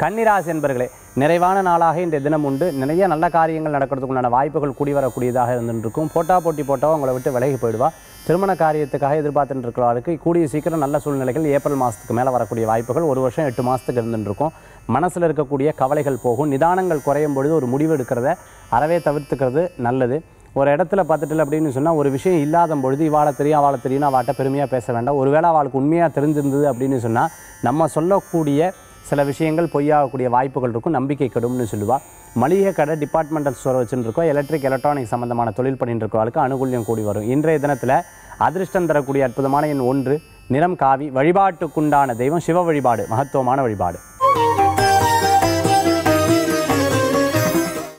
கன்னிராசி என்பர்களே நிறைவான நாளாக இன்றைய தினம் உண்டு. நிறைய நல்ல காரியங்கள் நடக்கிறதுக்குண்டான வாய்ப்புகள் கூடி வரக்கூடியதாக இருந்துருக்கும். போட்டா போட்டி போட்டோ உங்களை விட்டு விலகி போயிடுவா. திருமண காரியத்துக்காக எதிர்பார்த்துட்டு இருக்கிறவர்களுக்கு கூடிய சீக்கிரம் நல்ல சூழ்நிலைகள் ஏப்ரல் மாதத்துக்கு மேலே வரக்கூடிய வாய்ப்புகள் ஒரு வருஷம் எட்டு மாதத்துக்கு இருந்துருக்கும். மனசில் இருக்கக்கூடிய கவலைகள் போகும். நிதானங்கள் குறையும் பொழுது ஒரு முடிவு எடுக்கிறத அறவே தவிர்த்துக்கிறது நல்லது. ஒரு இடத்துல பார்த்துட்டு அப்படின்னு சொன்னால் ஒரு விஷயம் இல்லாத பொழுது இவாளை தெரியும் அவளை தெரியும் அவட்ட பெருமையாக பேச வேண்டாம். ஒருவேளை அவளுக்கு உண்மையாக தெரிஞ்சிருந்தது அப்படின்னு சொன்னால் நம்ம சொல்லக்கூடிய சில விஷயங்கள் பொய்யாகக்கூடிய வாய்ப்புகள் இருக்கும் நம்பிக்கை கெடும்னு சொல்லுவாள் மளிகை கடை டிபார்ட்மெண்டல் ஸ்டோர் வச்சுருக்கோம் இருக்கோம் எலக்ட்ரிக் எலக்ட்ரானிக் சம்மந்தமான தொழில் பண்ணிட்டு இருக்கவளுக்கு அனுகூல்யம் கூடி வரும். இன்றைய தினத்தில் அதிர்ஷ்டம் தரக்கூடிய அற்புதமான எண் ஒன்று நிறம் காவி வழிபாட்டுக்குண்டான தெய்வம் சிவ வழிபாடு மகத்துவமான வழிபாடு.